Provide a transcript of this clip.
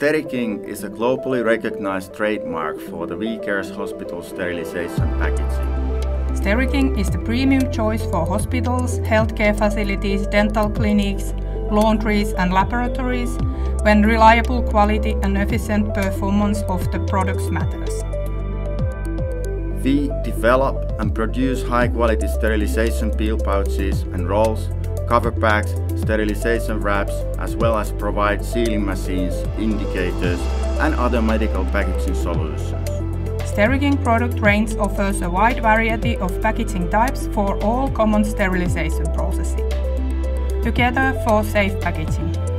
Steriking is a globally recognized trademark for the VCares hospital sterilization packaging. Steriking is the premium choice for hospitals, healthcare facilities, dental clinics, laundries and laboratories when reliable quality and efficient performance of the products matters. We develop and produce high-quality sterilization peel pouches and rolls, cover packs, sterilization wraps, as well as provide sealing machines, indicators and other medical packaging solutions. Steriking product range offers a wide variety of packaging types for all common sterilization processes. Together for safe packaging.